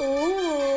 Oh.